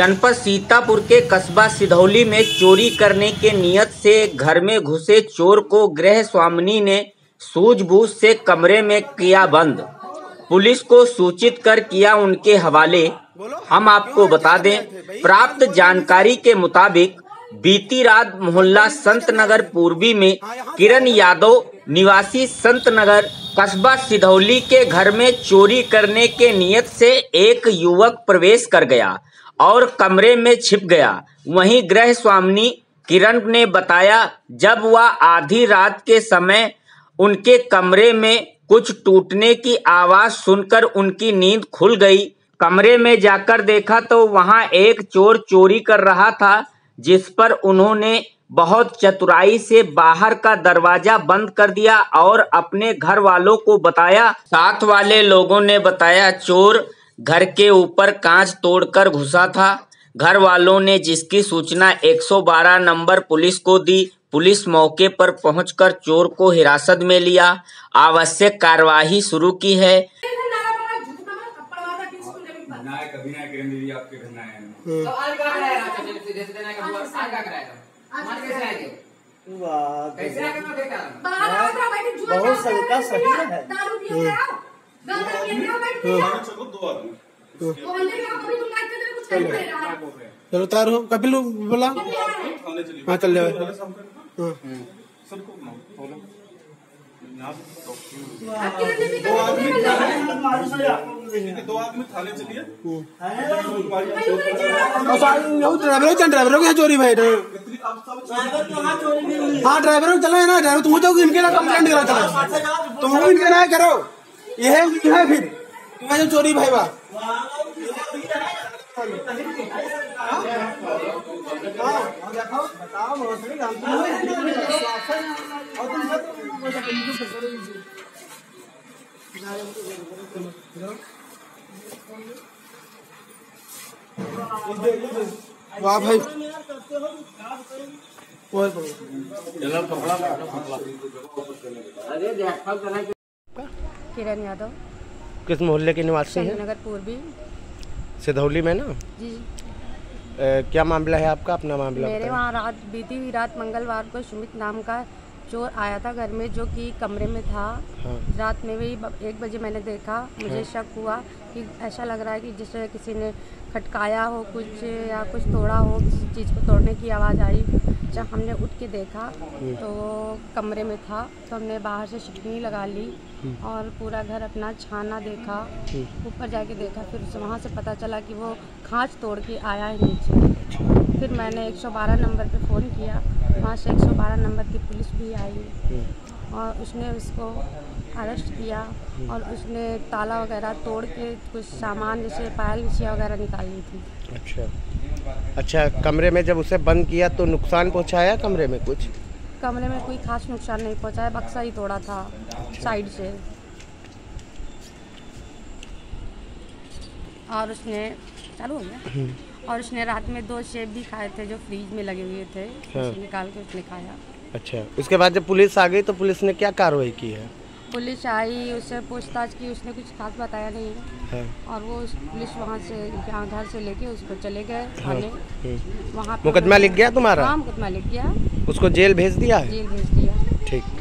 जनपद सीतापुर के कस्बा सिधौली में चोरी करने के नियत से घर में घुसे चोर को गृह स्वामिनी ने सूझबूझ से कमरे में किया बंद। पुलिस को सूचित कर किया उनके हवाले, हम आपको बता दें, प्राप्त जानकारी के मुताबिक बीती रात मोहल्ला संत नगर पूर्वी में किरण यादव, निवासी संत नगर कस्बा सिधौली के घर में चोरी करने के नियत से एक युवक प्रवेश कर गया। और कमरे में छिप गया। वहीं गृह स्वामिनी किरण ने बताया, जब वह आधी रात के समय उनके कमरे में कुछ टूटने की आवाज़ सुनकर उनकी नींद खुल गई। कमरे में जाकर देखा तो वहाँ एक चोर चोरी कर रहा था, जिस पर उन्होंने बहुत चतुराई से बाहर का दरवाज़ा बंद कर दिया और अपने घर वालों को बताया। साथ वाले लोगों ने बताया, चोर घर के ऊपर कांच तोड़कर घुसा था। घर वालों ने जिसकी सूचना 112 नंबर पुलिस को दी पुलिस मौके पर पहुंचकर चोर को हिरासत में लिया। आवश्यक कार्यवाही शुरू की है। ना है कभी ना किरण दीदी आपके घर ना आए तो आज का कराया था जैसे जैसे देना का हुआ आज का कराया था। आज कैसे आएँगे वाह, कैसे आएँगे मैं देखा बाहर आओ तो बैठ जुआ बहुत शंका सही है। चलो तो तुम नहीं रहा है। चलो तैयार हो। कपिल बोला। हाँ चल जाओ हाँ। तो- भी दो आदमी है, थाने चलिए। ड्राइवर के यहाँ चोरी भाई। हाँ ड्राइवर चलो ना ड्राइवर तुम तो इनके ना कंप्लेंट करा चलो। तुम इनके ना करो। ये है ये है फिर। तुम्हें जो चोरी भाई बा। वाह भाई। बोल किरण यादव। किस मोहल्ले के निवासी हैं? नगर पूर्वी। सिधौली में ना? जी। ए, क्या मामला है आपका? अपना मामला मेरे वहाँ रात बीती हुई रात मंगलवार को सुमित नाम का चोर आया था घर में जो कि कमरे में था। हाँ। रात में भी एक बजे मैंने देखा। मुझे हाँ। शक हुआ कि ऐसा लग रहा है कि जैसे किसी ने खटकाया हो कुछ या कुछ तोड़ा हो किसी चीज़ को तोड़ने की आवाज़ आई। जब हमने उठ के देखा तो वो कमरे में था। तो हमने बाहर से शिकनी लगा ली और पूरा घर अपना छाना देखा। ऊपर जाके देखा फिर वहाँ से पता चला कि वो खाँच तोड़ के आया है नीचे। फिर मैंने 112 नंबर पे फ़ोन किया। वहाँ से 112 नंबर की पुलिस भी आई और उसने उसको अरेस्ट किया और उसने ताला वगैरह तोड़ के कुछ सामान जैसे पायल बिछिया वगैरह निकाल ली थी। अच्छा। अच्छा कमरे में जब उसे बंद किया तो नुकसान पहुँचाया कमरे में कुछ? कमरे में कोई खास नुकसान नहीं पहुँचा है बक्सा ही तोड़ा था साइड से। और उसने चालू हो गया? और उसने रात में दो सेब भी खाए थे जो फ्रीज में लगे हुए थे। हाँ। उसे निकाल के उसने खाया। अच्छा। उसके बाद जब पुलिस आ गई तो पुलिस ने क्या कार्रवाई की है? पुलिस आई उससे पूछताछ की उसने कुछ खास बताया नहीं। हाँ। और वो पुलिस वहाँ से यहाँ घर से लेके उसको चले गए थाने। हम्म। वहाँ मुकदमा लिख गया तुम्हारा? हाँ मुकदमा लिख गया। उसको जेल भेज दिया जेल भेज दिया। ठीक।